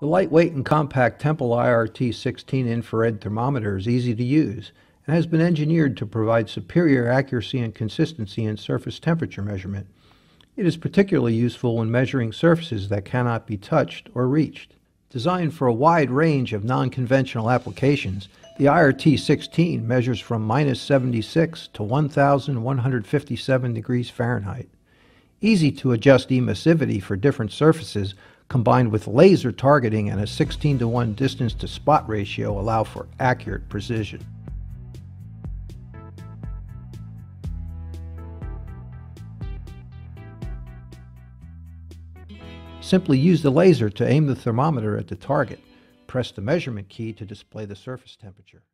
The lightweight and compact Tempil IRT 16 infrared thermometer is easy to use and has been engineered to provide superior accuracy and consistency in surface temperature measurement. It is particularly useful when measuring surfaces that cannot be touched or reached. Designed for a wide range of non-conventional applications, the IRT 16 measures from minus 76 to 1,157 degrees Fahrenheit. Easy to adjust emissivity for different surfaces combined with laser targeting and a 16 to 1 distance to spot ratio allow for accurate precision. Simply use the laser to aim the thermometer at the target. Press the measurement key to display the surface temperature.